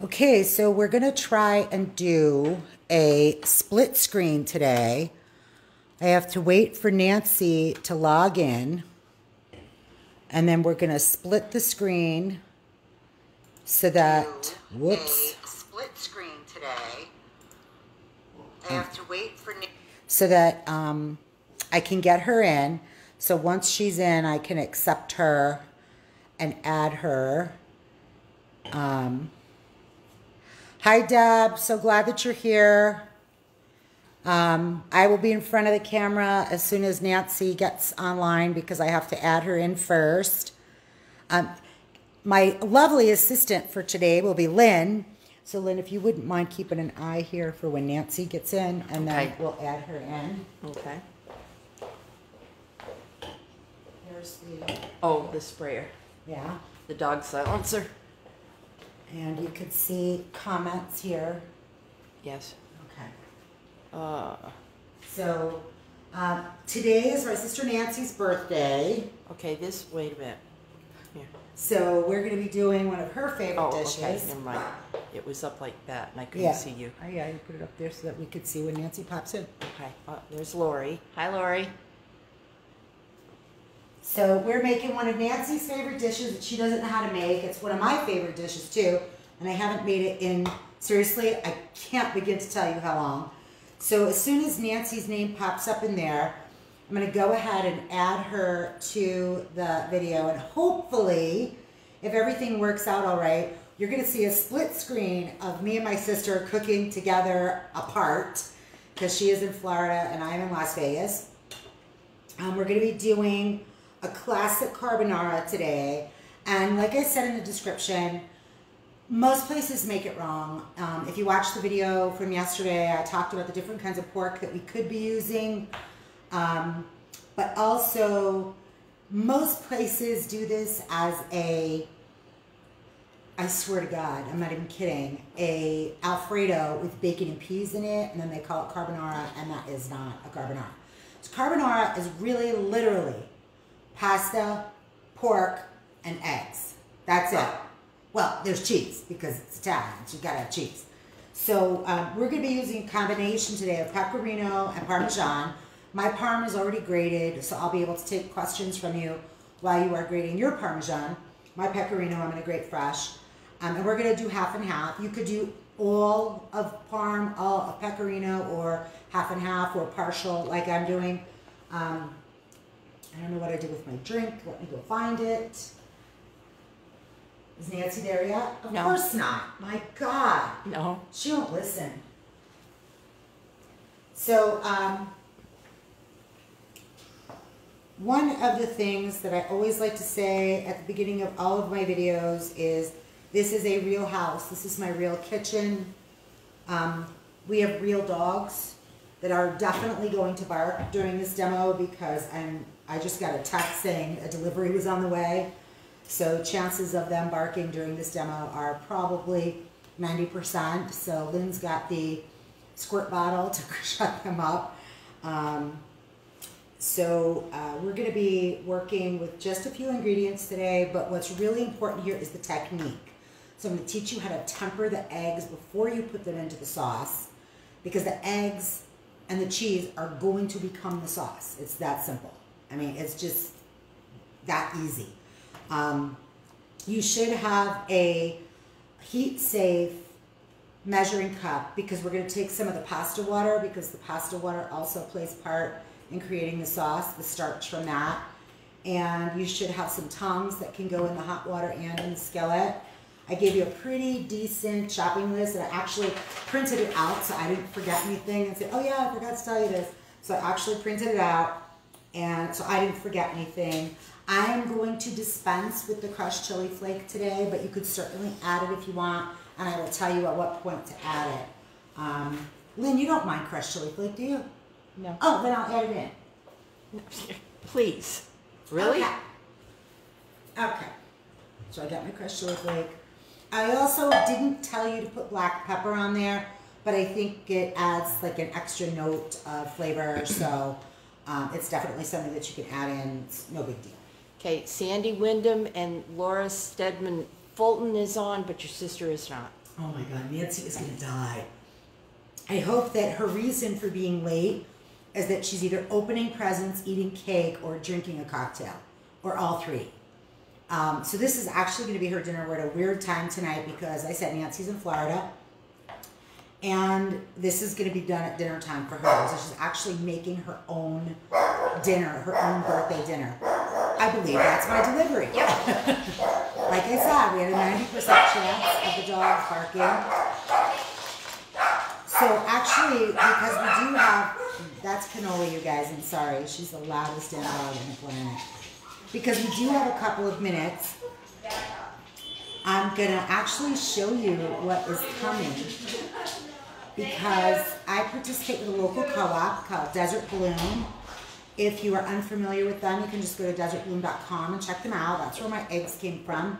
Okay, so we're going to try and do a split screen today. I have to wait for Nancy to log in. And then we're going to split the screen so that, whoops. A split screen today. I have to wait for. So that um, I can get her in. So once she's in, I can accept her and add her. Um, hi, Deb. So glad that you're here. Um, I will be in front of the camera as soon as Nancy gets online because I have to add her in first. Um, my lovely assistant for today will be Lynn. So, Lynn, if you wouldn't mind keeping an eye here for when Nancy gets in, and then we'll add her in. Okay. Here's the, Oh, the sprayer, yeah. the dog silencer. And you could see comments here. Yes. Okay. Uh, So, uh, today is my sister Nancy's birthday. okay. This. Wait a minute. Here. So, we're going to be doing one of her favorite Oh, dishes. okay. Never mind. It was up like that, and I couldn't Yeah. see you. Oh, yeah, you put it up there so that we could see when Nancy pops in. Okay. Uh, there's Lori. Hi, Lori. So we're making one of Nancy's favorite dishes that she doesn't know how to make. It's one of my favorite dishes too, and I haven't made it in seriously. I can't begin to tell you how long. So as soon as Nancy's name pops up in there, I'm going to go ahead and add her to the video, and hopefully, if everything works out all right, you're going to see a split screen of me and my sister cooking together apart because she is in Florida and I'm in Las Vegas. Um, we're going to be doing a classic carbonara today. And like I said in the description, most places make it wrong. Um, if you watch the video from yesterday, I talked about the different kinds of pork that we could be using. Um, but also, most places do this as a, I swear to God, I'm not even kidding, a Alfredo with bacon and peas in it, and then they call it carbonara, and that is not a carbonara. So carbonara is really literally pasta, pork, and eggs. That's it. Well, there's cheese because it's Italian, so you gotta have cheese. So um, we're gonna be using a combination today of pecorino and parmesan. My parm is already grated, so I'll be able to take questions from you while you are grating your parmesan. My pecorino, I'm gonna grate fresh. Um, and we're gonna do half and half. You could do all of parm, all of pecorino, or half and half, or partial, like I'm doing. Um, I don't know what I did with my drink. Let me go find it. Is Nancy there yet? Of No. course not. My God. No. She won't listen. So, um, one of the things that I always like to say at the beginning of all of my videos is this is a real house. This is my real kitchen. Um, we have real dogs that are definitely going to bark during this demo because I'm, I just got a text saying a delivery was on the way. So chances of them barking during this demo are probably 90%. So Lynn's got the squirt bottle to shut them up. Um, so uh, we're going to be working with just a few ingredients today, but what's really important here is the technique. So I'm going to teach you how to temper the eggs before you put them into the sauce because the eggs and the cheese are going to become the sauce. It's that simple. I mean, it's just that easy. Um, you should have a heat safe measuring cup because we're going to take some of the pasta water because the pasta water also plays part in creating the sauce, the starch from that. And you should have some tongs that can go in the hot water and in the skillet. I gave you a pretty decent shopping list and I actually printed it out so I didn't forget anything and say, oh yeah, I forgot to tell you this. So I actually printed it out and so I didn't forget anything. I am going to dispense with the crushed chili flake today, but you could certainly add it if you want, and I will tell you at what point to add it. Um, Lynn, you don't mind crushed chili flake, do you? No. Oh, then I'll add it in. Please. Really? Okay. Okay. So I got my crushed chili flake. I also didn't tell you to put black pepper on there, but I think it adds like an extra note of flavor. So um, it's definitely something that you can add in. It's no big deal. Okay, Sandy Wyndham and Laura Stedman Fulton is on, but your sister is not. Oh my God, Nancy is gonna die. I hope that her reason for being late is that she's either opening presents, eating cake, or drinking a cocktail, or all three. Um, so this is actually going to be her dinner. We're at a weird time tonight because I said Nancy's in Florida, and this is going to be done at dinner time for her. So she's actually making her own dinner, her own birthday dinner. I believe that's my delivery. Yep. like I said, we had a ninety percent chance of the dog barking. So actually, because we do have, that's cannoli, you guys. I'm sorry, she's the loudest dog on the planet. Because we do have a couple of minutes, I'm gonna actually show you what is coming. Because I participate with a local co-op called Desert Bloom. If you are unfamiliar with them, you can just go to desertbloom.com and check them out. That's where my eggs came from.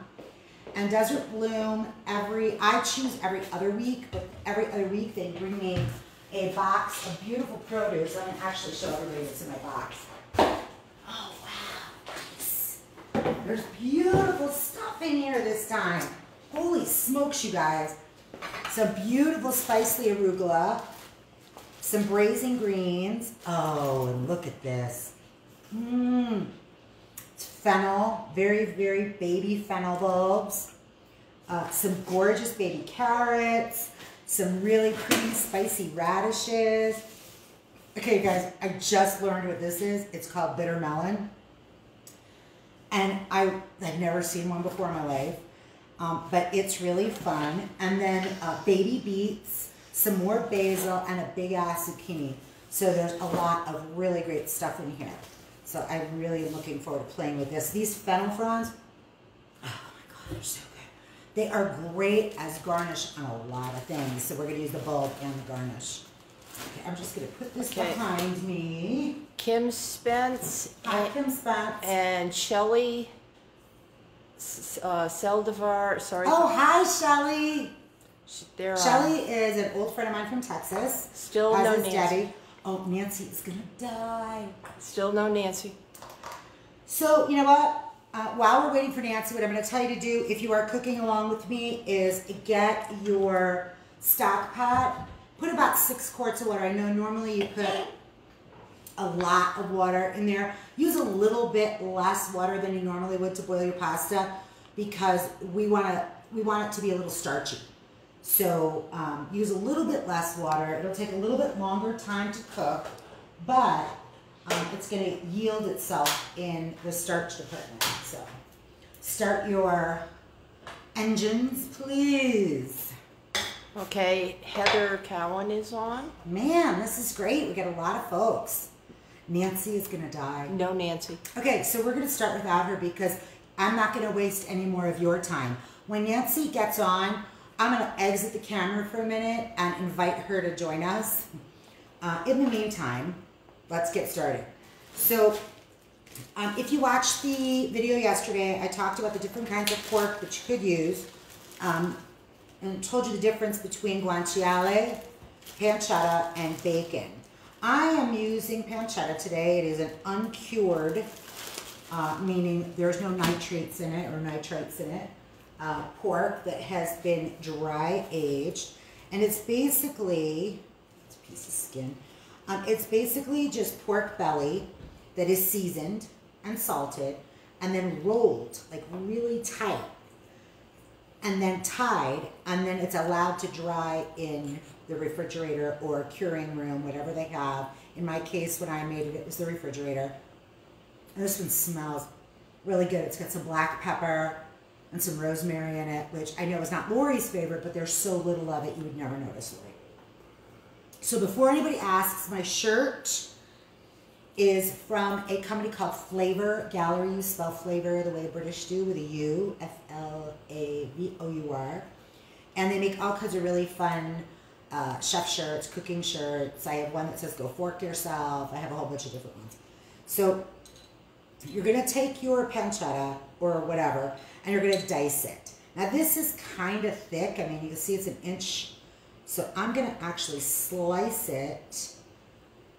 And Desert Bloom, every I choose every other week, but every other week they bring me a box of beautiful produce. I'm gonna actually show everybody what's in my box. Oh. There's beautiful stuff in here this time. Holy smokes, you guys. Some beautiful spicy arugula, some braising greens. Oh, and look at this. Mmm. It's fennel, very, very baby fennel bulbs. Uh, some gorgeous baby carrots, some really pretty spicy radishes. Okay, guys, I just learned what this is. It's called bitter melon. And I, I've never seen one before in my life, um, but it's really fun. And then uh, baby beets, some more basil, and a big ass zucchini. So there's a lot of really great stuff in here. So I'm really looking forward to playing with this. These fennel fronds, oh my god, they're so good. They are great as garnish on a lot of things. So we're gonna use the bulb and the garnish. Okay, I'm just gonna put this Okay. behind me. Kim Spence Hi, and, Kim Spence. and Shelley S- uh, Seldivar. Sorry, Oh, hi, Shelly. sh- they're uh, Shelly is an old friend of mine from Texas. still as no is Nancy. Debbie. Oh, Nancy is gonna die. Still no Nancy. So, you know what? Uh, while we're waiting for Nancy, what I'm going to tell you to do if you are cooking along with me is get your stock pot. Put about six quarts of water. I know normally you put a lot of water in there. Use a little bit less water than you normally would to boil your pasta because we want to we want it to be a little starchy. So um, use a little bit less water. It'll take a little bit longer time to cook, but um, it's going to yield itself in the starch department. So start your engines, please. Okay, Heather Cowan is on. Man, this is great. We got a lot of folks. Nancy is going to die. No Nancy. Okay, so we're going to start without her because I'm not going to waste any more of your time. When Nancy gets on, I'm going to exit the camera for a minute and invite her to join us. Uh, in the meantime, let's get started. So, um, if you watched the video yesterday, I talked about the different kinds of pork that you could use um, and told you the difference between guanciale, pancetta, and bacon. I am using pancetta today. It is an uncured, uh, meaning there's no nitrates in it or nitrites in it, uh, pork that has been dry aged. And it's basically, it's a piece of skin, um, it's basically just pork belly that is seasoned and salted and then rolled like really tight and then tied, and then it's allowed to dry in the refrigerator or curing room, whatever they have. In my case, when I made it, it was the refrigerator. And this one smells really good. It's got some black pepper and some rosemary in it, which I know is not Lori's favorite, but there's so little of it you would never notice, Lori. So before anybody asks, my shirt is from a company called Flavour Gallery. You spell flavor the way the British do with a U, F L A V O U R. And they make all kinds of really fun uh, chef shirts, cooking shirts. I have one that says go fork yourself. I have a whole bunch of different ones. So you're going to take your pancetta or whatever and you're going to dice it. Now this is kind of thick. I mean, you can see it's an inch. So I'm going to actually slice it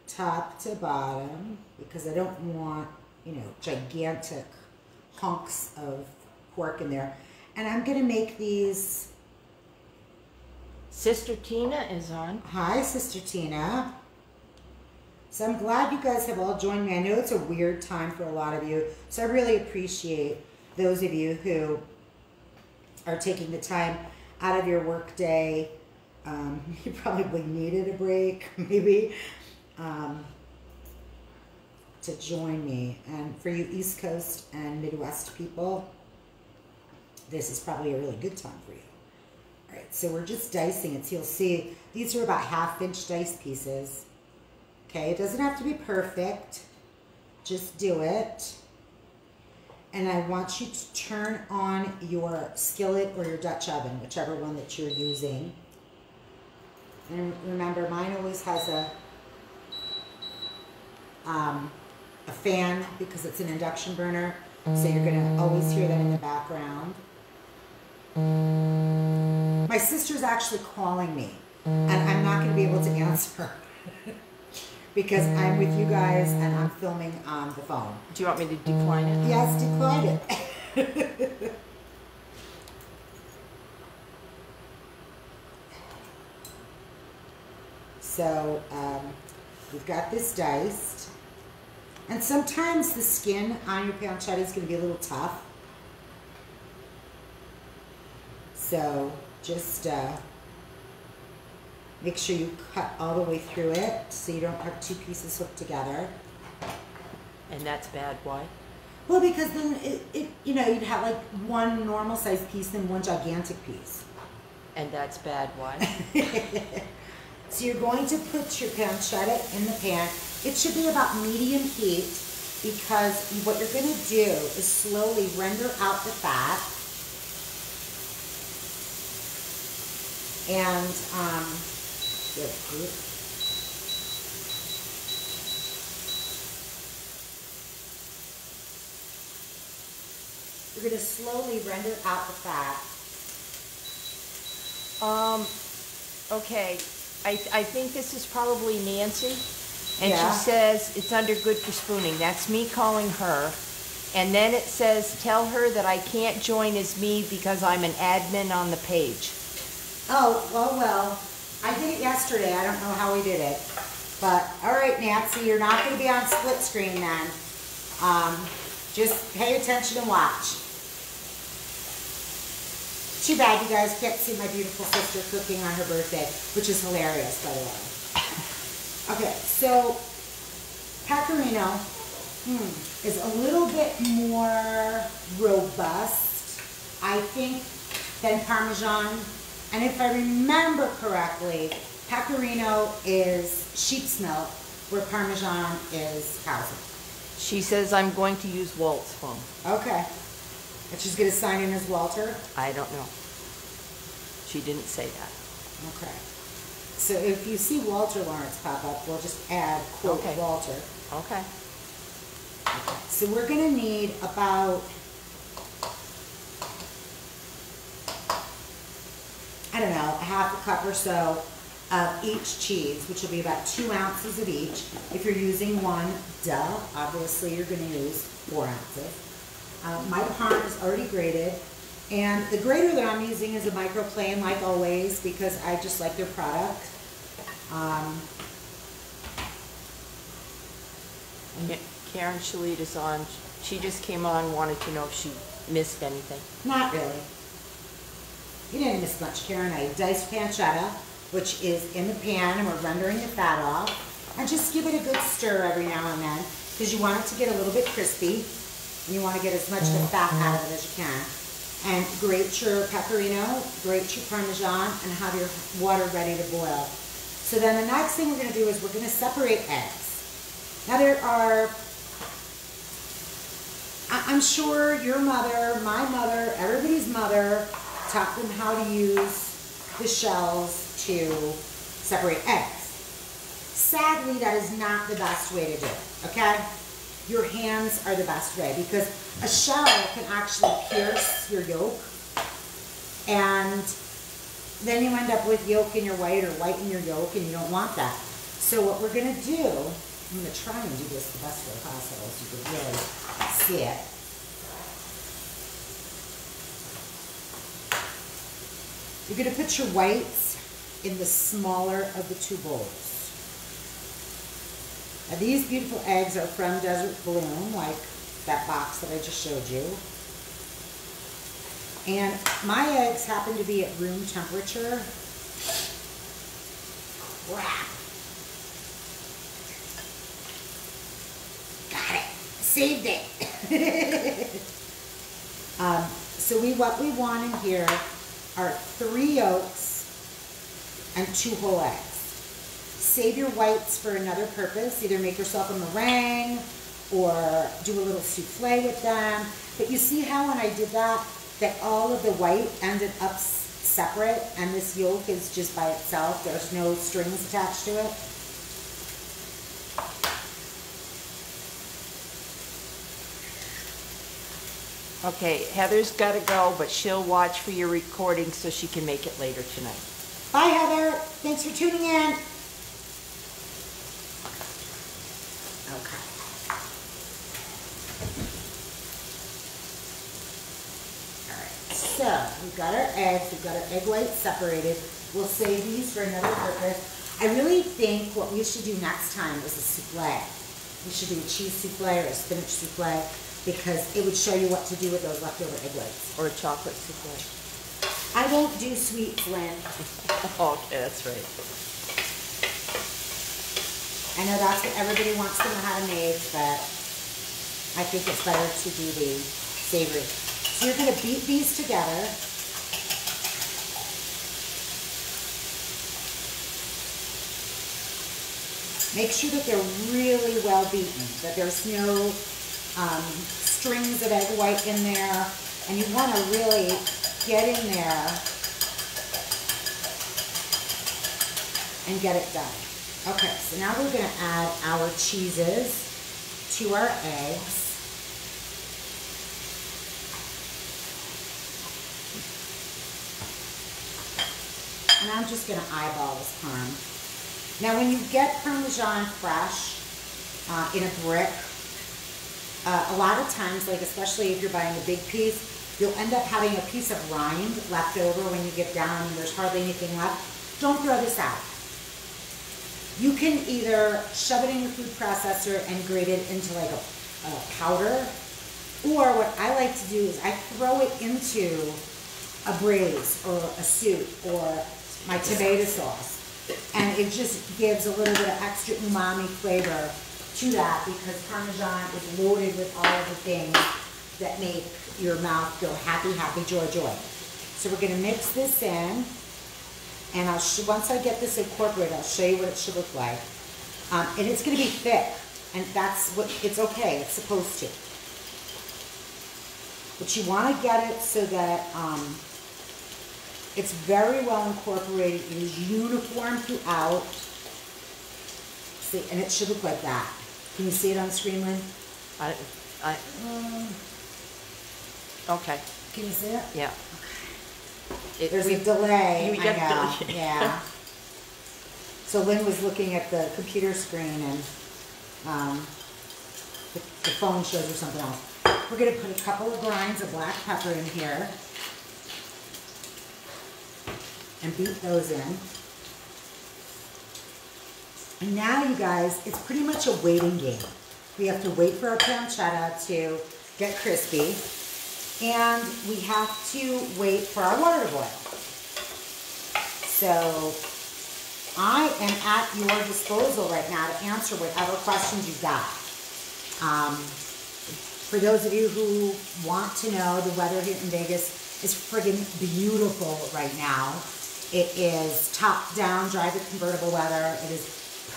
top to bottom because I don't want, you know, gigantic hunks of pork in there. And I'm going to make these Sister Tina is on. Hi, Sister Tina. So I'm glad you guys have all joined me. I know it's a weird time for a lot of you, so I really appreciate those of you who are taking the time out of your work day. Um, you probably needed a break, maybe, um, to join me. And for you East Coast and Midwest people, this is probably a really good time for you. All right, so we're just dicing it. So you'll see these are about half inch dice pieces. Okay, it doesn't have to be perfect. Just do it. And I want you to turn on your skillet or your Dutch oven, whichever one that you're using. And remember, mine always has a um, a fan because it's an induction burner. So you're gonna always hear that in the background. My sister's actually calling me, and I'm not gonna be able to answer because I'm with you guys and I'm filming on the phone. Do you want me to decline it? Yes, decline it. so um, we've got this diced. And sometimes the skin on your pancetta is going to be a little tough. So just uh, make sure you cut all the way through it so you don't have two pieces hooked together. And that's bad. Why? Well, because then it, it you know, you'd have like one normal sized piece and one gigantic piece. And that's bad. Why? So you're going to put your pancetta in the pan. It should be about medium heat because what you're going to do is slowly render out the fat. And um. You're going to slowly render out the fat. Um, okay, I, I think this is probably Nancy. And Yeah. she says it's under good for spooning. That's me calling her. And then it says, tell her that I can't join as me because I'm an admin on the page. Oh, well, well, I did it yesterday. I don't know how we did it. But, all right, Nancy, you're not going to be on split screen then. Um, just pay attention and watch. Too bad you guys can't see my beautiful sister cooking on her birthday, which is hilarious, by the way. Okay, so pecorino hmm, is a little bit more robust, I think, than Parmesan. And if I remember correctly, pecorino is sheep's milk, where Parmesan is cow's milk. She says I'm going to use Walt's phone. Okay. And she's going to sign in as Walter? I don't know. She didn't say that. Okay. So if you see Walter Lawrence pop up, we'll just add quote Okay. Walter. Okay. So we're gonna need about, I don't know, a half a cup or so of each cheese, which will be about two ounces of each. If you're using one, duh, obviously you're gonna use four ounces. Uh, my parm is already grated, and the grater that I'm using is a microplane, like always, because I just like their product. Um, Ka- Karen Shalit is on. She just came on, wanted to know if she missed anything. Not really. You didn't miss much, Karen. I diced pancetta, which is in the pan, and we're rendering the fat off. And just give it a good stir every now and then, because you want it to get a little bit crispy. You want to get as much of the fat out of it as you can. And grate your pecorino, grate your parmesan, and have your water ready to boil. So then the next thing we're going to do is we're going to separate eggs. Now there are, I'm sure your mother, my mother, everybody's mother taught them how to use the shells to separate eggs. Sadly, that is not the best way to do it, okay? Your hands are the best way because a shell can actually pierce your yolk and then you end up with yolk in your white or white in your yolk and you don't want that. So what we're gonna do, I'm gonna try and do this the best way possible so you can really see it. You're gonna put your whites in the smaller of the two bowls. Now these beautiful eggs are from Desert Bloom, like that box that I just showed you. And my eggs happen to be at room temperature. Crap. Got it. Saved it. um, so we what we want in here are three yolks and two whole eggs. Save your whites for another purpose. Either make yourself a meringue or do a little souffle with them. But you see how when I did that, that all of the white ended up separate and this yolk is just by itself. There's no strings attached to it. Okay, Heather's got to go, but she'll watch for your recording so she can make it later tonight. Bye, Heather. Thanks for tuning in. Okay. All right. So we've got our eggs. We've got our egg whites separated. We'll save these for another purpose. I really think what we should do next time is a souffle. We should do a cheese souffle or a spinach souffle because it would show you what to do with those leftover egg whites. Or a chocolate souffle. I won't do sweet, Lynn. okay, that's right. I know that's what everybody wants to know how to make, but I think it's better to do the savory. So you're gonna beat these together. Make sure that they're really well beaten, that there's no um, strings of egg white in there, and you wanna really get in there and get it done. Okay, so now we're gonna add our cheeses to our eggs. And I'm just gonna eyeball this parm. Now when you get Parmesan fresh uh, in a brick, uh, a lot of times, like especially if you're buying a big piece, you'll end up having a piece of rind left over when you get down and there's hardly anything left. Don't throw this out. You can either shove it in your food processor and grate it into like a, a powder, or what I like to do is I throw it into a braise or a soup or my tomato sauce. And it just gives a little bit of extra umami flavor to that because Parmesan is loaded with all of the things that make your mouth go happy, happy, joy, joy. So we're gonna mix this in. And I'll once I get this incorporated, I'll show you what it should look like. Um, and it's gonna be thick, and that's what, it's okay, it's supposed to. But you wanna get it so that, um, it's very well incorporated, it is uniform throughout. See, and it should look like that. Can you see it on the screen, Lynn? I, I, okay, Can you see it? yeah. It- There's we- a delay, we I know, yeah. So Lynn was looking at the computer screen and, um, the, the phone shows her something else. We're gonna put a couple of grinds of black pepper in here. And beat those in. And now, you guys, it's pretty much a waiting game. We have to wait for our pancetta to get crispy. And we have to wait for our water to boil. So I am at your disposal right now to answer whatever questions you've got. Um, for those of you who want to know, the weather here in Vegas is friggin' beautiful right now. It is top down, drive it convertible weather. It is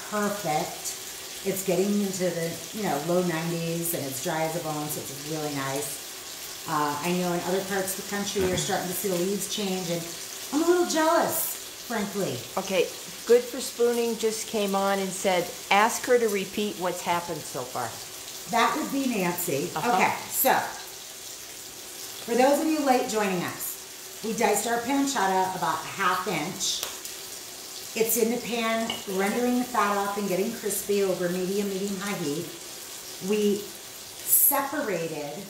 perfect. It's getting into the, you know, low 90s and it's dry as a bone, so it's really nice. Uh, I know in other parts of the country you're starting to see the leaves change and I'm a little jealous, frankly. Okay, Good for Spooning just came on and said, ask her to repeat what's happened so far. That would be Nancy. Uh-huh. Okay, so for those of you late joining us, we diced our pancetta about a half inch. It's in the pan, rendering the fat off and getting crispy over medium, medium high heat. We separated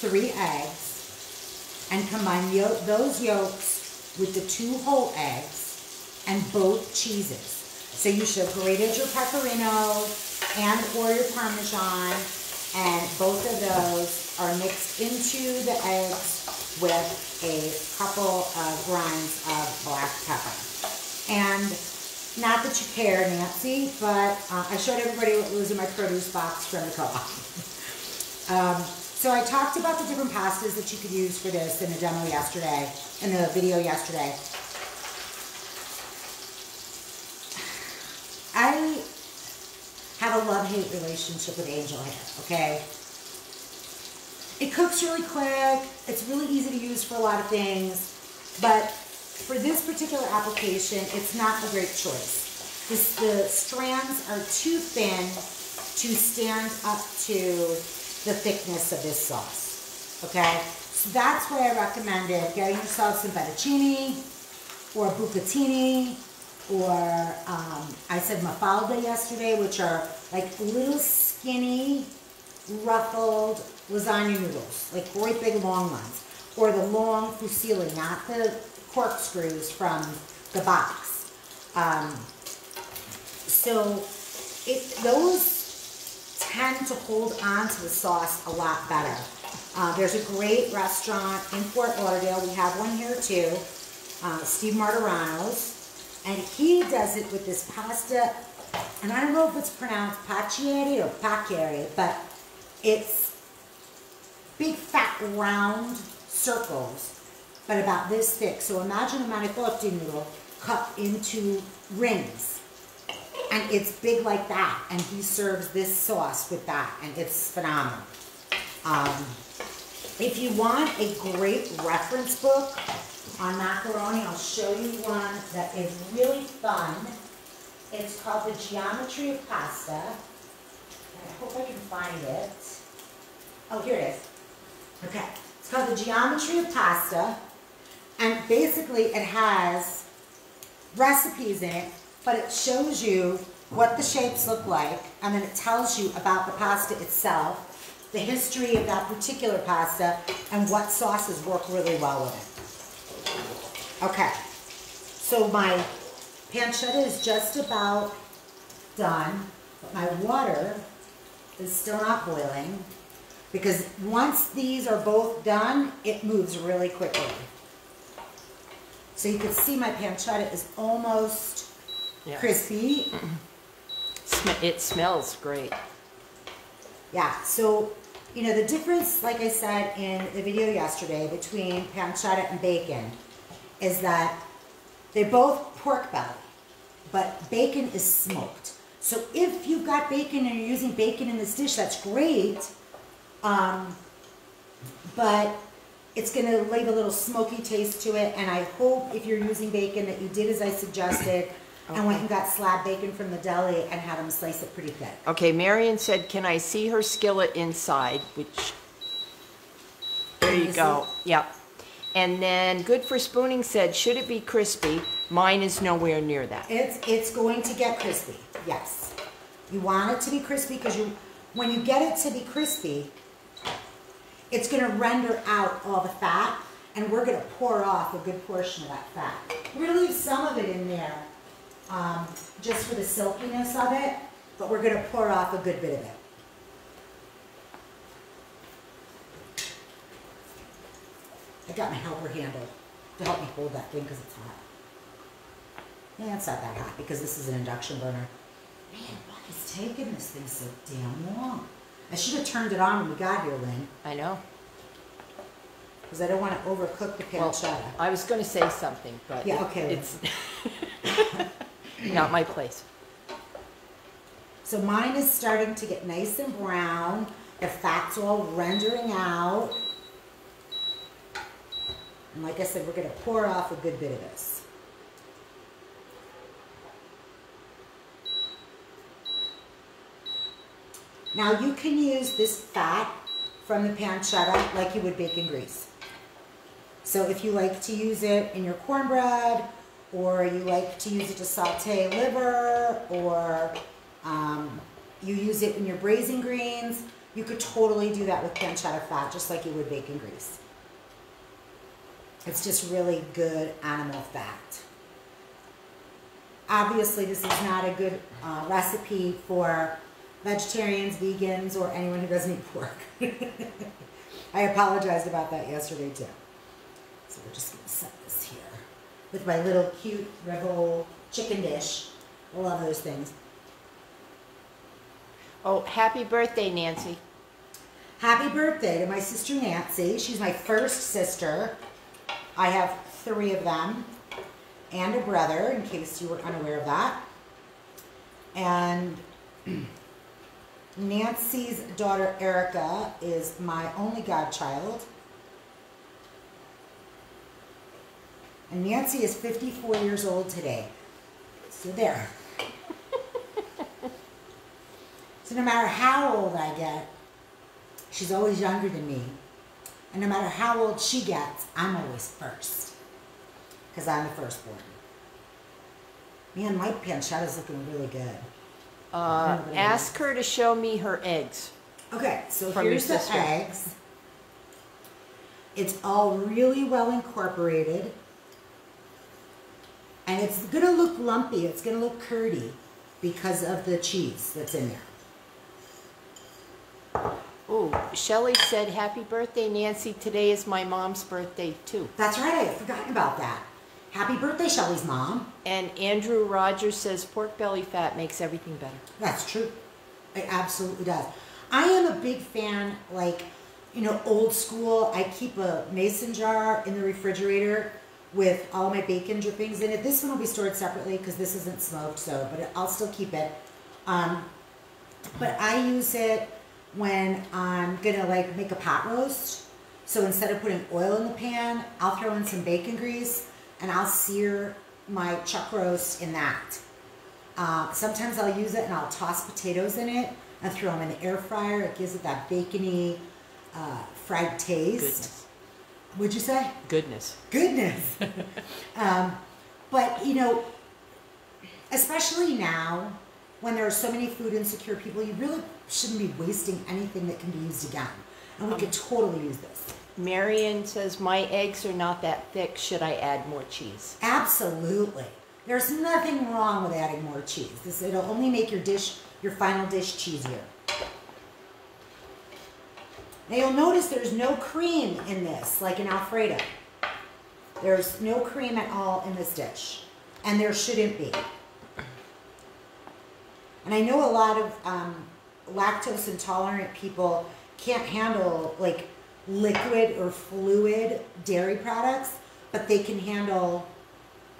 three eggs and combine those yolks with the two whole eggs and both cheeses. So you should have grated your pecorino and or your parmesan, and both of those are mixed into the eggs with a couple of grinds of black pepper. And not that you care, Nancy, but uh, I showed everybody what was in my produce box from the co-op. um, so I talked about the different pastas that you could use for this in the demo yesterday, in the video yesterday. I have a love-hate relationship with angel hair, okay? It cooks really quick, it's really easy to use for a lot of things, but for this particular application, it's not a great choice. This, the strands are too thin to stand up to the thickness of this sauce, okay? So that's why I recommended getting yourself some fettuccine or bucatini or um, I said mafalda yesterday, which are like little skinny, ruffled lasagna noodles, like great big long ones, or the long fusilli, not the corkscrews from the box. Um, so it, those tend to hold on to the sauce a lot better. Uh, there's a great restaurant in Fort Lauderdale. We have one here too, uh, Steve Martorano's. And he does it with this pasta, and I don't know if it's pronounced paccieri or pacchieri, but it's big fat round circles, but about this thick. So imagine a manicotti noodle cut into rings. And it's big like that, and he serves this sauce with that, and it's phenomenal. Um, if you want a great reference book on macaroni, I'll show you one that is really fun. It's called The Geometry of Pasta. I hope I can find it. Oh, here it is. Okay. It's called The Geometry of Pasta. And basically it has recipes in it, but it shows you what the shapes look like, and then it tells you about the pasta itself, the history of that particular pasta, and what sauces work really well with it. Okay, so my pancetta is just about done, but my water is still not boiling, because once these are both done, it moves really quickly. So you can see my pancetta is almost Yeah. crispy. It smells great. Yeah, so, you know, the difference, like I said in the video yesterday, between pancetta and bacon is that they're both pork belly, but bacon is smoked. So if you've got bacon and you're using bacon in this dish, that's great. Um, but it's gonna leave a little smoky taste to it, and I hope if you're using bacon that you did as I suggested and went and got slab bacon from the deli and had them slice it pretty thick. Okay, Marion said, can I see her skillet inside, which, there you you go, yep. And then Good for Spooning said, should it be crispy? Mine is nowhere near that. It's it's going to get crispy. Yes, you want it to be crispy because you when you get it to be crispy, it's going to render out all the fat, and we're going to pour off a good portion of that fat. We're going to leave some of it in there, um, just for the silkiness of it, but we're going to pour off a good bit of it. I got my helper handle to help me hold that thing because it's hot. Yeah, it's not that hot because this is an induction burner. Man, why is taking this thing so damn long? I should have turned it on when we got here, Lynn, I know. because I don't want to overcook the Well, pancetta. I was gonna say something, but Yeah, okay. it's not my place. So mine is starting to get nice and brown. The fat's all rendering out. And like I said, we're going to pour off a good bit of this. Now you can use this fat from the pancetta like you would bacon grease. So if you like to use it in your cornbread, or you like to use it to saute liver, or um, you use it in your braising greens, you could totally do that with pancetta fat, just like you would bacon grease. It's just really good animal fat. obviously this is not a good uh, recipe for vegetarians, vegans, or anyone who doesn't eat pork. I apologized about that yesterday too. So we're just gonna set this here with my little cute rebel chicken dish. I love those things. Oh, happy birthday, Nancy. Happy birthday to my sister Nancy. She's my first sister. I have three of them and a brother, in case you were unaware of that. And Nancy's daughter Erica is my only godchild. And Nancy is 54 years old today. So there. so no matter how old I get, she's always younger than me. And no matter how old she gets, I'm always first. Because I'm the firstborn. Man, my pancetta looking really good. Uh, ask her to show me her eggs. Okay, so here's the eggs. It's all really well incorporated. And it's gonna look lumpy, it's gonna look curdy because of the cheese that's in there. Oh, Shelley said, happy birthday, Nancy. Today is my mom's birthday, too. That's right, I had forgotten about that. Happy birthday, Shelly's mom. And Andrew Rogers says pork belly fat makes everything better. That's true. It absolutely does. I am a big fan, like, you know, old school. I keep a mason jar in the refrigerator with all my bacon drippings in it. This one will be stored separately because this isn't smoked, so, but I'll still keep it. Um, but I use it when I'm gonna like make a pot roast. So instead of putting oil in the pan, I'll throw in some bacon grease and I'll sear my chuck roast in that. Uh, sometimes I'll use it and I'll toss potatoes in it and throw them in the air fryer. It gives it that bacony uh, fried taste. Goodness. Would you say? Goodness. Goodness. um, but you know, especially now when there are so many food insecure people, you really shouldn't be wasting anything that can be used again. And we could totally use this. Marion says, my eggs are not that thick. Should I add more cheese? Absolutely. There's nothing wrong with adding more cheese. This it'll only make your dish, your final dish, cheesier. Now you'll notice there's no cream in this, like in Alfredo. There's no cream at all in this dish, and there shouldn't be. And I know a lot of um, lactose intolerant people can't handle like liquid or fluid dairy products, but they can handle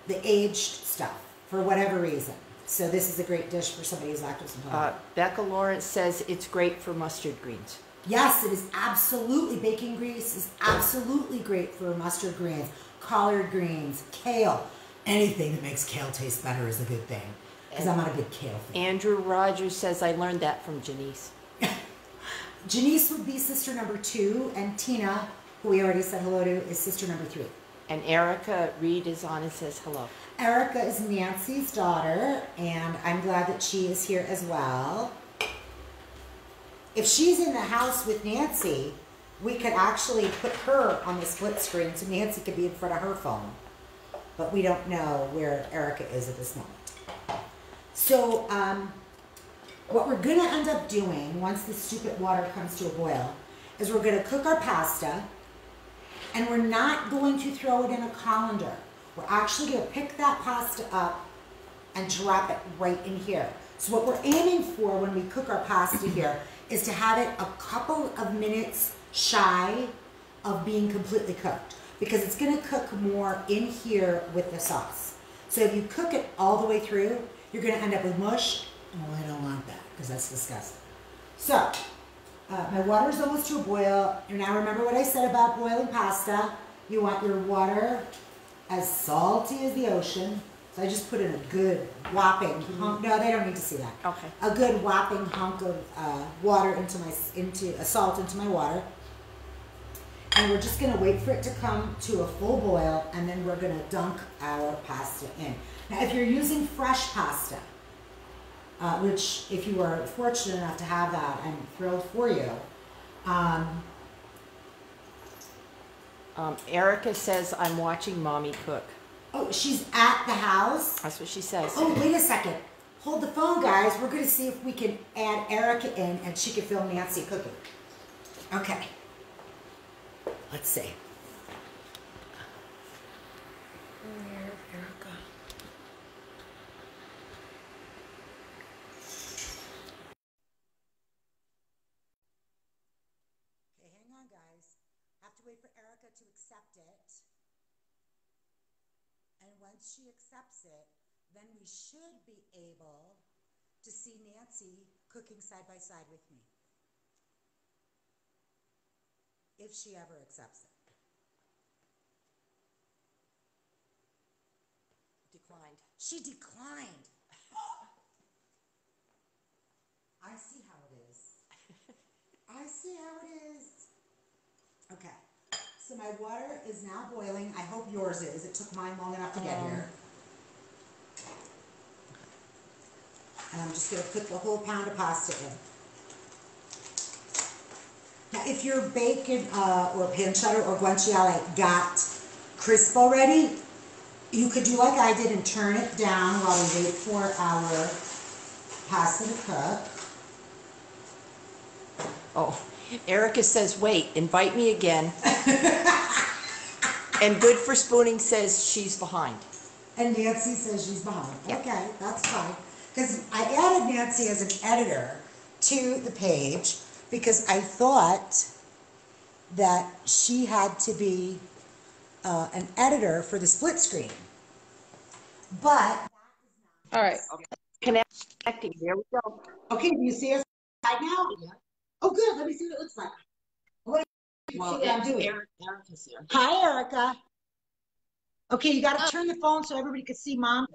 the aged stuff for whatever reason. So this is a great dish for somebody who's lactose Uh, intolerant. Becca Lawrence says it's great for mustard greens. Yes, it is absolutely baking grease is absolutely great for mustard greens, collard greens, kale. Anything that makes kale taste better is a good thing. Because I'm not a big kale fan. Andrew Rogers says, I learned that from Janice. Janice would be sister number two, and Tina, who we already said hello to, is sister number three. And Erica Reed is on and says hello. Erica is Nancy's daughter, and I'm glad that she is here as well. If she's in the house with Nancy, we could actually put her on the split screen so Nancy could be in front of her phone. But we don't know where Erica is at this moment. So, um, what we're gonna end up doing once the stupid water comes to a boil is we're gonna cook our pasta and we're not going to throw it in a colander. We're actually going to pick that pasta up and drop it right in here. So what we're aiming for when we cook our pasta here is to have it a couple of minutes shy of being completely cooked because it's going to cook more in here with the sauce. So if you cook it all the way through, you're going to end up with mush. Oh, I don't want that because that's disgusting. So uh, my water is almost to a boil. And now remember what I said about boiling pasta. You want your water as salty as the ocean. So I just put in a good whopping hunk. No, they don't need to see that. Okay. A good whopping hunk of uh, water into my into a salt into my water. And we're just gonna wait for it to come to a full boil, and then we're gonna dunk our pasta in. Now, if you're using fresh pasta, uh, which if you are fortunate enough to have that, I'm thrilled for you. Um, Um, Erica says, I'm watching mommy cook. Oh, she's at the house. That's what she says. Oh, wait a second. Hold the phone, guys. We're going to see if we can add Erica in and she can film Nancy cooking. Okay. Let's see. Erica. Okay, hang on, guys. Have to wait for Erica to accept it. And once she accepts it, then we should be able to see Nancy cooking side by side with me. If she ever accepts it. Declined. She declined. I see how it is. I see how it is. Okay. So my water is now boiling. I hope yours is. It took mine long enough to get here. And I'm just gonna put the whole pound of pasta in. Now, if your bacon uh, or pancetta or guanciale got crisp already, you could do like I did and turn it down while we wait for our pasta to cook. Oh, Erica says, wait, invite me again. and Good for Spooning says she's behind. And Nancy says she's behind. Yeah. Okay, that's fine. Because I added Nancy as an editor to the page because I thought that she had to be uh, an editor for the split screen. But, All right. Okay. Connecting, there we go. okay, do you see us right now? Oh, good. Let me see what it looks like. What see what I'm doing? Erica's here. Hi, Erica. Okay, you got to oh. turn the phone so everybody can see mom.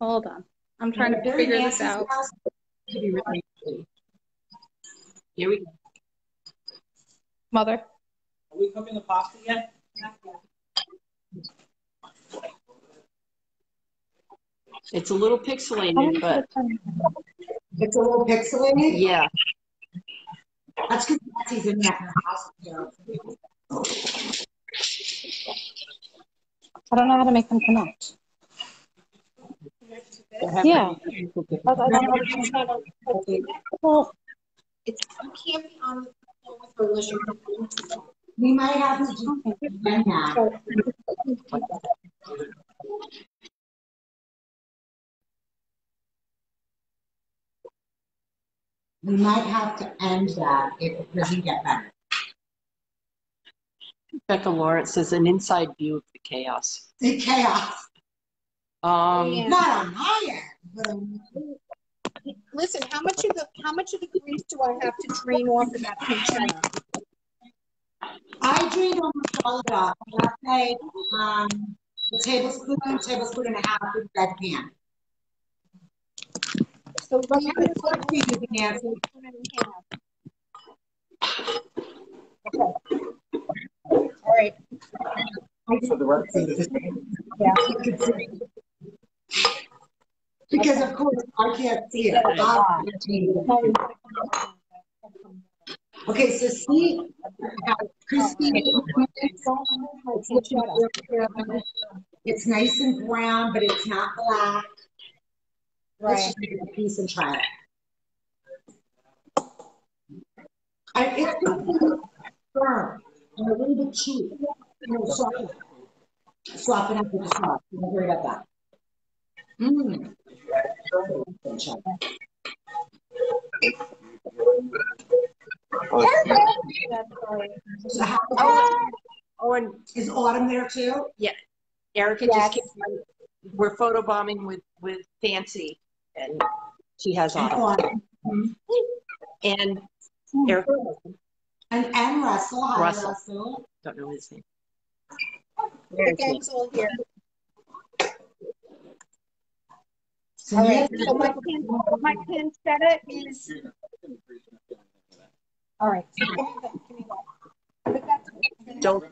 Hold on. I'm trying to They're figure this out. house. Here we go. Mother. Are we cooking the pasta yet? It's a little How pixelated, but should I turn? It's a little pixelated. yeah. That's because Nancy's in that house. I don't know how to make them connect. Yeah. I- I don't understand. Well, It's, you can't be on the phone with her unless you're. We might have to do then that. We might have to end that if it doesn't get better. Becca Lawrence says an inside view of the chaos. The chaos, Um, not on my end, but on Listen, how much of the, how much of the grease do I have to drain off of that pancetta? I drained almost all of it off. I'll say, um, a tablespoon, tablespoon and a half in that pan. So But you you can can put it in, Nancy. put it in half. All right. For the right thing to Yeah. Because of course, I can't see it. Okay, so see how crispy. It's nice and brown, but it's not black. Let's just take a piece and try it. I, it's firm and a little bit chewy. You know, soften it. Slop it up with the sauce. Don't worry about that. Mmm. So how, oh, and is Autumn there too? Yeah. Erica just came, we're photobombing with, with Fancy and she has And on. Autumn. Mm-hmm. And hmm. Erica, And, and Russell. Hi, Russell. Russell. don't know his name. The gang's all here. So All right, Nancy- so my pan, my pancetta is. All right. so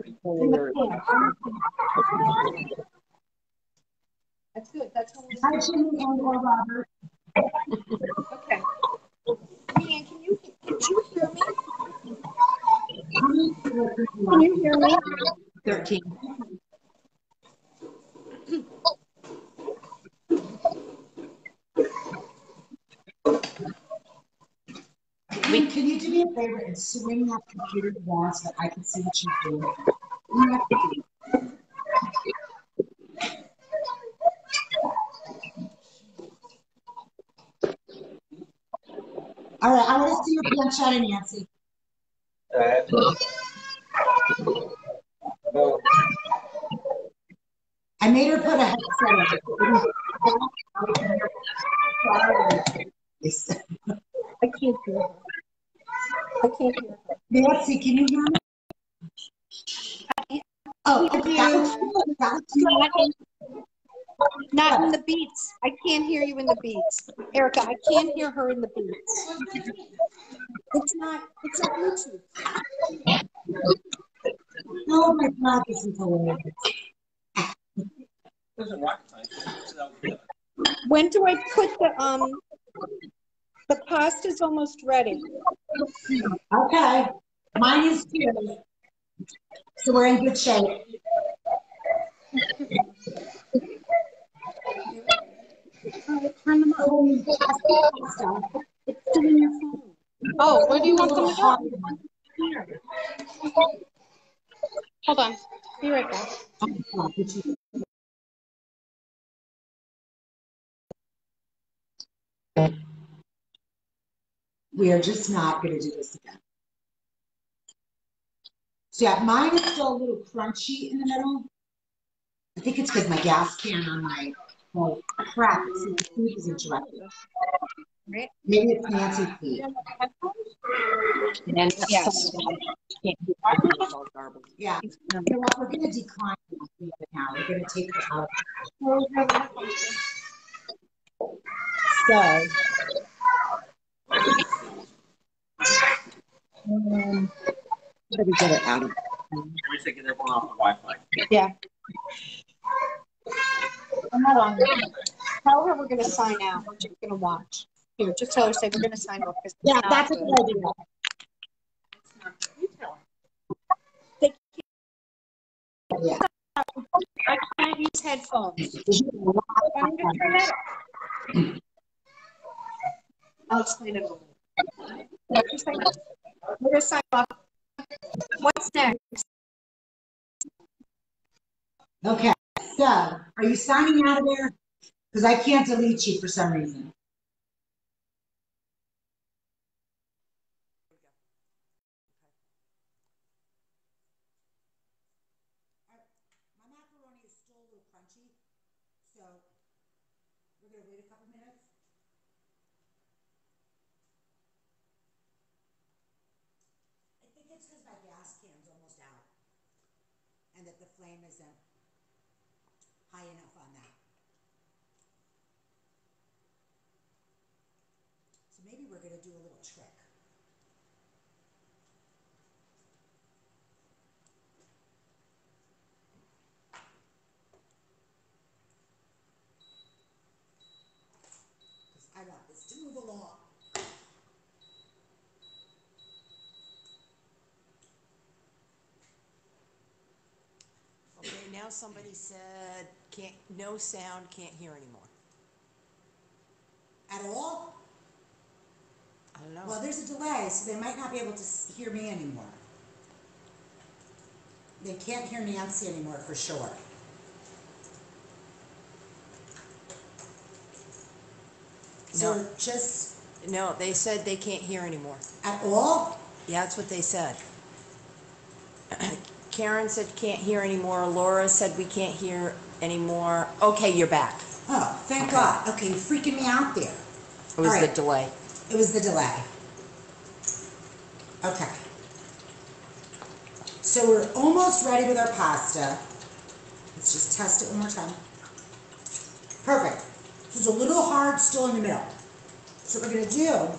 That's good, that's what Hi, we're, Jimmy and or Robert. okay. Leanne, can you, can you hear me? Can you hear me? Thirteen. Wait, can you do me a favor and swing that computer to so that I can see what you're doing? You have to do- All right, I want to see your planchetta, Nancy. I made her put a headset on. I can't hear her. I can't hear her. Nancy, can you hear me? Oh, okay, that good. That good. Not in- the beats. I can't hear you in the beats. Erica, I can't hear her in the beats. It's not, it's not Bluetooth. Oh my God, this is hilarious. Doesn't rocket science. It's out there. When do I put the, um, the pasta's almost ready. Okay, mine is too. So we're in good shape. Oh, where do you want them to go? Hold on. Be right back. We are just not gonna do this again. So yeah, mine is still a little crunchy in the middle. I think it's because my gas can on my, oh crap, see, the food is interrupted. Right. Maybe it's Nancy's feet. Yes. Yeah, you know what, we're gonna decline now, we're gonna take it out. So. Um, How do we get it out of? Everybody's taking their phone off the Wi-Fi. Yeah. Hold on. Tell her we're gonna sign out. We're just gonna watch. Here, just tell her, say we're gonna sign off. 'cause it's Yeah, not that's a good. idea. Yeah. I can't use headphones. Why don't you turn that off? I'll explain it. Sign off. We're gonna sign off. What's next? Okay, so are you signing out of there? Because I can't delete you for some reason. My macaroni is still a little crunchy, so we're gonna wait a couple minutes. I think it's because my gas can's almost out, and that the flame isn't high enough on that. So maybe we're gonna do a little trick. I want this to move along. Now somebody said, can't, no sound, can't hear anymore. At all? I don't know. Well, there's a delay, so they might not be able to hear me anymore. They can't hear Nancy anymore for sure. So No. just No, they said they can't hear anymore. at all? Yeah, that's what they said. Karen said can't hear anymore. Laura said we can't hear anymore. Okay, you're back. Oh, thank. God. Okay, you're freaking me out there. It was All the right. delay. It was the delay. Okay. So we're almost ready with our pasta. Let's just test it one more time. Perfect. So it's a little hard still in the middle. So what we're gonna do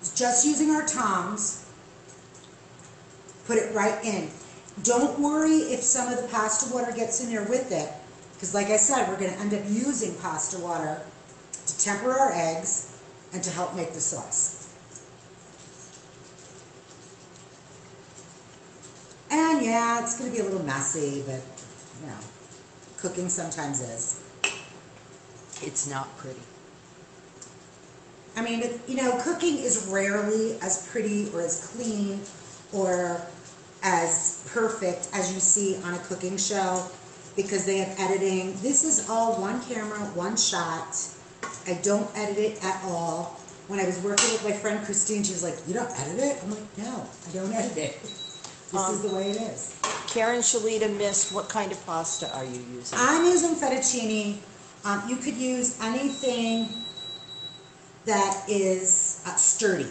is just using our tongs, put it right in. Don't worry if some of the pasta water gets in there with it, because like I said, we're gonna end up using pasta water to temper our eggs and to help make the sauce. And yeah, it's gonna be a little messy, but, you know, cooking sometimes is. It's not pretty. I mean, you know, cooking is rarely as pretty or as clean or as perfect as you see on a cooking show because they have editing. This is all one camera, one shot. I don't edit it at all. When I was working with my friend Christine, she was like, "You don't edit it?" I'm like, "No, I don't edit it. This is the way it is." Karen Shalita missed, what kind of pasta are you using? I'm using fettuccine. Um, you could use anything that is uh, sturdy.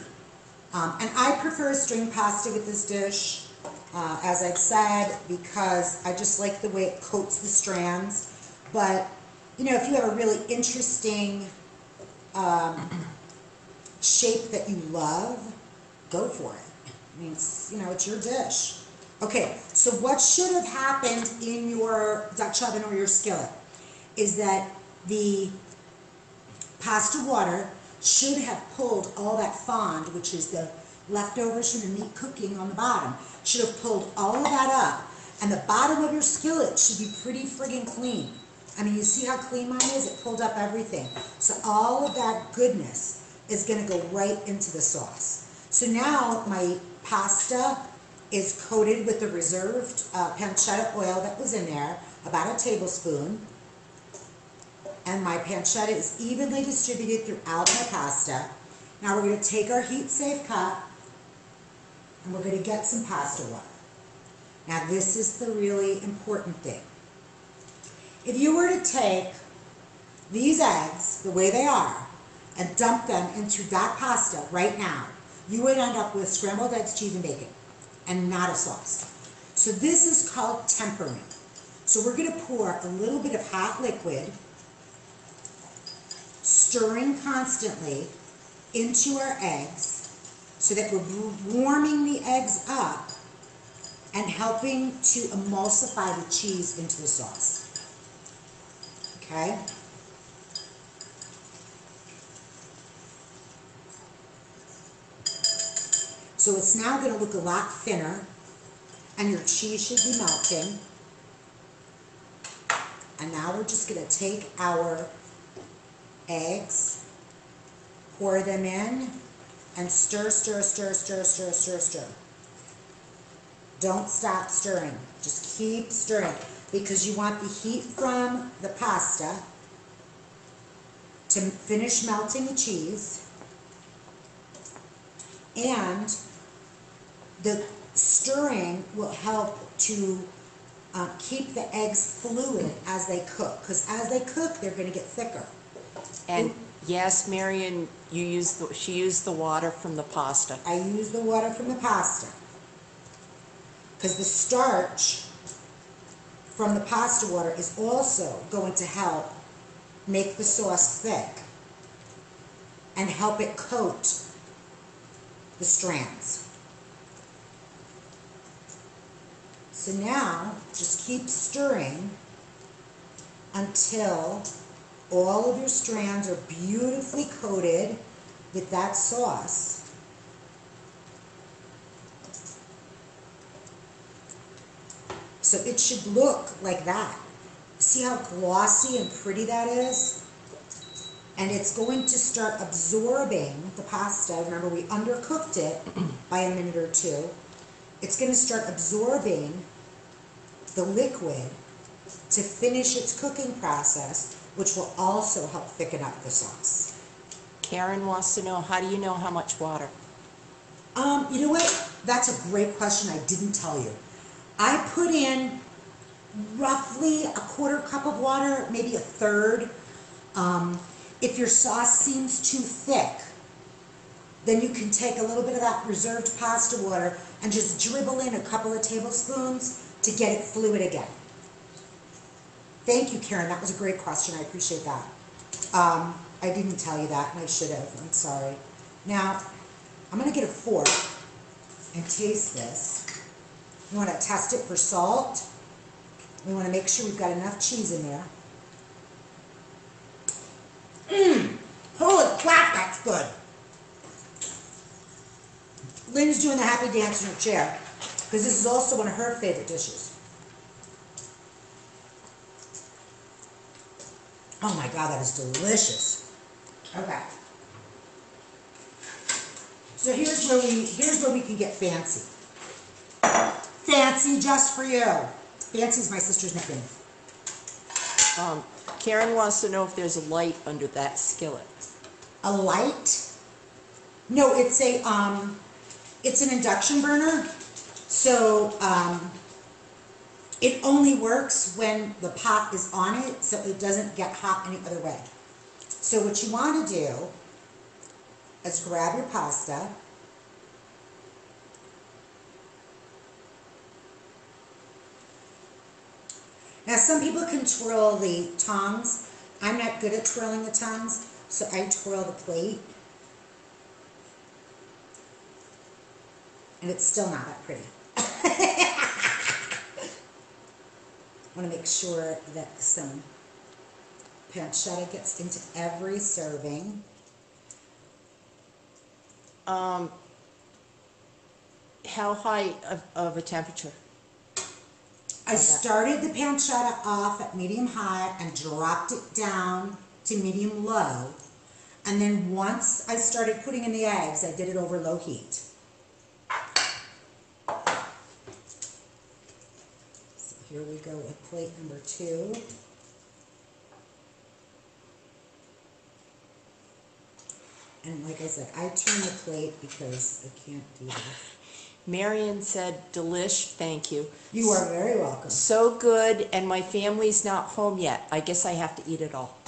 Um, and I prefer a string pasta with this dish, uh, as I've said, because I just like the way it coats the strands. But, you know, if you have a really interesting um, shape that you love, go for it. I mean, it's, you know, it's your dish. Okay, so what should have happened in your Dutch oven or your skillet is that the pasta water should have pulled all that fond, which is the leftovers from the meat cooking on the bottom, should have pulled all of that up. And the bottom of your skillet should be pretty friggin' clean. I mean, you see how clean mine is? It pulled up everything. So all of that goodness is gonna go right into the sauce. So now my pasta is coated with the reserved uh, pancetta oil that was in there, about a tablespoon. And my pancetta is evenly distributed throughout my pasta. Now we're gonna take our heat safe cup and we're gonna get some pasta water. Now this is the really important thing. If you were to take these eggs, the way they are, and dump them into that pasta right now, you would end up with scrambled eggs, cheese, and bacon, and not a sauce. So this is called tempering. So we're gonna pour a little bit of hot liquid, stirring constantly into our eggs, so that we're warming the eggs up and helping to emulsify the cheese into the sauce. Okay? So it's now going to look a lot thinner, and your cheese should be melting. And now we're just going to take our eggs, pour them in, and stir, stir, stir, stir, stir, stir, stir. Don't stop stirring. Just keep stirring because you want the heat from the pasta to finish melting the cheese and the stirring will help to uh, keep the eggs fluid as they cook because as they cook they're going to get thicker And yes, Marion, you used, the she used the water from the pasta. I use the water from the pasta because the starch from the pasta water is also going to help make the sauce thick and help it coat the strands. So now just keep stirring until all of your strands are beautifully coated with that sauce. So it should look like that. See how glossy and pretty that is? And it's going to start absorbing the pasta. Remember, we undercooked it by a minute or two. It's going to start absorbing the liquid to finish its cooking process, which will also help thicken up the sauce. Karen wants to know, how do you know how much water? Um, you know what? That's a great question. I didn't tell you. I put in roughly a quarter cup of water, maybe a third. Um, if your sauce seems too thick, then you can take a little bit of that reserved pasta water and just dribble in a couple of tablespoons to get it fluid again. Thank you, Karen. That was a great question. I appreciate that. Um, I didn't tell you that, and I should have. I'm sorry. Now, I'm going to get a fork and taste this. You want to test it for salt. We want to make sure we've got enough cheese in there. Mmm! Holy crap, that's good. Lynn's doing the happy dance in her chair. because this is also one of her favorite dishes. Oh my god, that is delicious. Okay. So here's where we here's where we can get fancy. Fancy just for you. Fancy's my sister's nickname. Um, Karen wants to know if there's a light under that skillet. A light? No, it's a um it's an induction burner. So um it only works when the pot is on it, so it doesn't get hot any other way. So what you want to do is grab your pasta. Now some people can twirl the tongs. I'm not good at twirling the tongs, so I twirl the plate. And it's still not that pretty. I want to make sure that some pancetta gets into every serving. Um, how high of, of a temperature? I started the pancetta off at medium high and dropped it down to medium low. And then once I started putting in the eggs, I did it over low heat. Here we go with plate number two. And like I said, I turn the plate because I can't do that. Marion said, delish, thank you. You are very welcome. So good, and my family's not home yet. I guess I have to eat it all.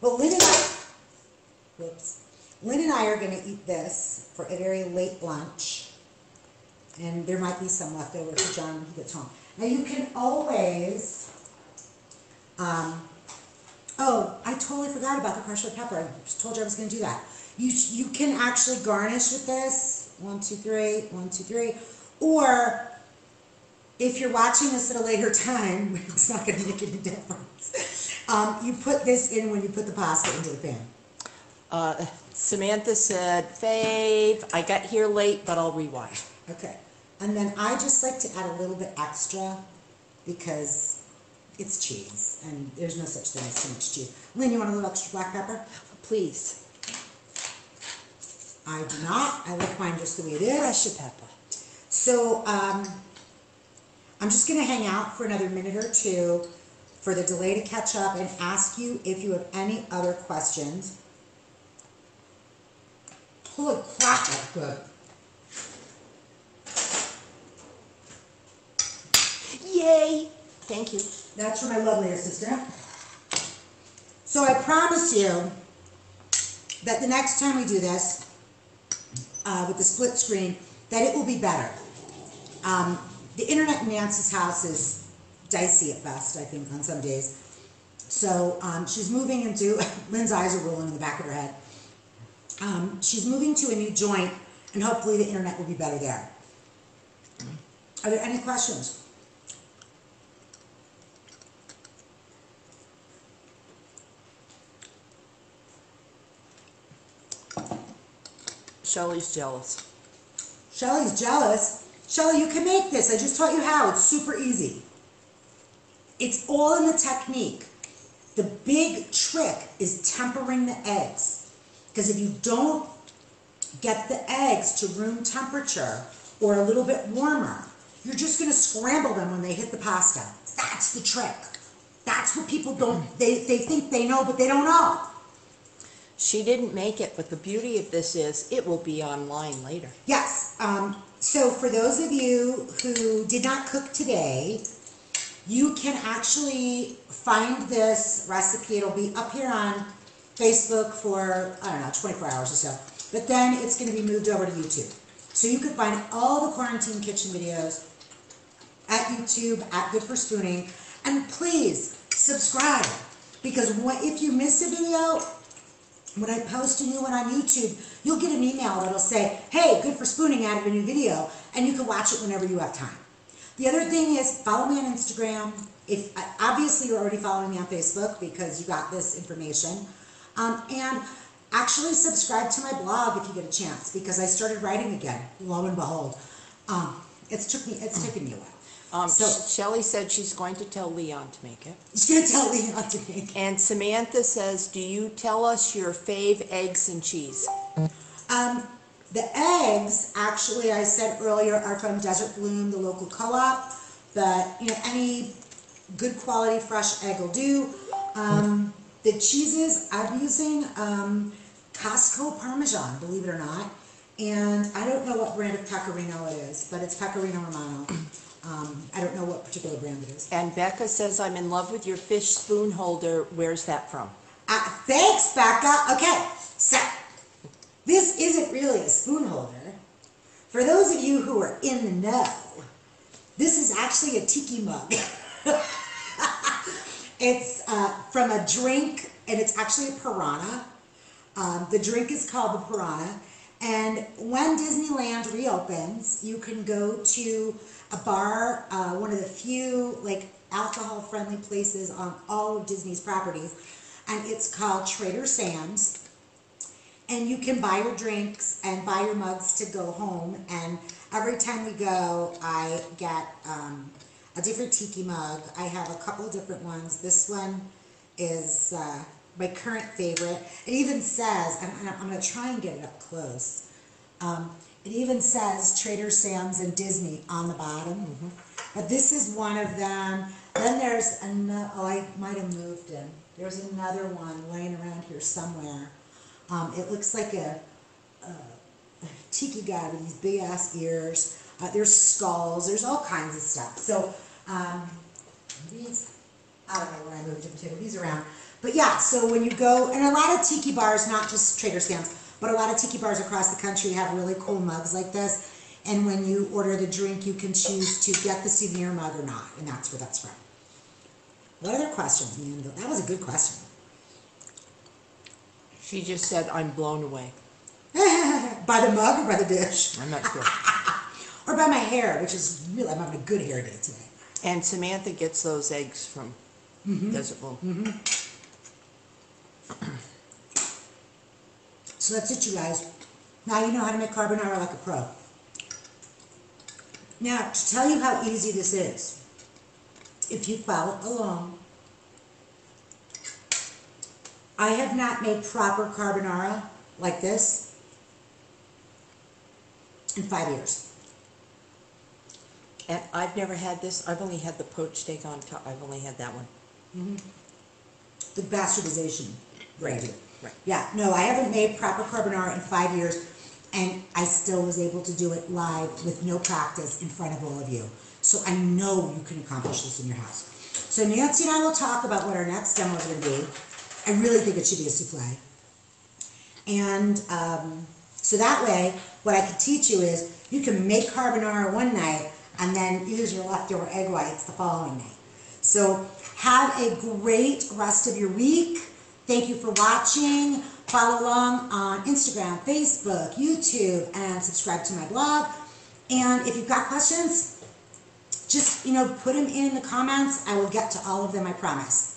But Lynn and I, whoops, Lynn and I are going to eat this for a very late lunch, and there might be some left over for John when he gets home. Now you can always, um, oh, I totally forgot about the crushed red pepper. I just told you I was going to do that. You you can actually garnish with this one two three one two three, or if you're watching this at a later time, it's not going to make any difference. Um, you put this in when you put the pasta into the pan. Uh, Samantha said, fave, I got here late, but I'll rewind. Okay. And then I just like to add a little bit extra because it's cheese and there's no such thing as too much cheese. Lynn, you want a little extra black pepper? Please, I do not. I like mine just the way it is. fresh pepper. So um, I'm just going to hang out for another minute or two for the delay to catch up and ask you if you have any other questions. Holy crap, that's good. Yay! Thank you. That's for my lovely assistant. So I promise you that the next time we do this uh, with the split screen, that it will be better. Um, the internet in Nancy's house is dicey at best, I think, on some days. So um, she's moving into, Lynn's eyes are rolling in the back of her head. Um, she's moving to a new joint, and hopefully the internet will be better there. Are there any questions? Shelley's jealous. Shelly's jealous. Shelly, you can make this. I just taught you how. It's super easy. It's all in the technique. The big trick is tempering the eggs. Because if you don't get the eggs to room temperature or a little bit warmer, you're just going to scramble them when they hit the pasta. That's the trick. That's what people don't, they, they think they know, but they don't know. She didn't make it, but the beauty of this is it will be online later. Yes. Um, so for those of you who did not cook today, you can actually find this recipe. It'll be up here on Facebook for, I don't know, 24 hours or so. But then it's going to be moved over to YouTube. So you can find all the quarantine kitchen videos at YouTube, at Good for Spooning. And please subscribe because what, if you miss a video, when I post a new one on YouTube, you'll get an email that'll say, hey, Good for Spooning added a new video, and you can watch it whenever you have time. The other thing is follow me on Instagram. If obviously you're already following me on Facebook because you got this information, um, and actually subscribe to my blog if you get a chance because I started writing again. Lo and behold, um, it's took me it's taken me a while. Um, So- Shelley said she's going to tell Leon to make it. She's gonna tell Leon to make. It. And Samantha says, do you tell us your fave eggs and cheese? Um, the eggs, actually, I said earlier, are from Desert Bloom, the local co-op. But you know, any good quality fresh egg will do. Um, the cheeses I'm using um, Costco Parmesan, believe it or not. And I don't know what brand of pecorino it is, but it's Pecorino Romano. Um, I don't know what particular brand it is. And Becca says, I'm in love with your fish spoon holder. Where's that from? Uh, thanks, Becca. Okay, so this isn't really a spoon holder. For those of you who are in the know, this is actually a tiki mug. it's uh, from a drink, and it's actually a piranha. Um, the drink is called the piranha. And when Disneyland reopens, you can go to a bar, uh, one of the few like alcohol-friendly places on all of Disney's properties, and it's called Trader Sam's. And you can buy your drinks and buy your mugs to go home. And every time we go, I get um, a different tiki mug. I have a couple different ones. This one is uh, my current favorite. It even says, and I'm- I'm going to try and get it up close. Um, it even says Trader Sam's and Disney on the bottom. But this is one of them. Then there's another, oh, I might have moved him. There's another one laying around here somewhere. Um, it looks like a, a tiki guy with these big ass ears. Uh, there's skulls. There's all kinds of stuff. So um, these, I don't know where I moved them to. These around. But yeah, so when you go, and a lot of tiki bars, not just Trader Sam's, but a lot of tiki bars across the country have really cool mugs like this. And when you order the drink, you can choose to get the souvenir mug or not, and that's where that's from. What other questions? That was a good question. She just said, I'm blown away. by the mug or by the dish? I'm not sure. Or by my hair, which is really, I'm having a good hair day today. And Samantha gets those eggs from mm-hmm. Desert Bloom. So that's it, you guys. Now you know how to make carbonara like a pro. Now, to tell you how easy this is, if you follow along, I have not made proper carbonara like this in five years. And I've never had this. I've only had the poached egg on top. I've only had that one. Mm-hmm. The bastardization. Right, right. Yeah, no, I haven't made proper carbonara in five years, and I still was able to do it live with no practice in front of all of you. So I know you can accomplish this in your house. So Nancy and I will talk about what our next demo is going to be. I really think it should be a souffle. And um, so that way, what I can teach you is you can make carbonara one night and then use your leftover egg whites the following night. So have a great rest of your week. Thank you for watching. Follow along on Instagram, Facebook, YouTube, and subscribe to my blog. And if you've got questions, just you know put them in the comments. I will get to all of them. I promise.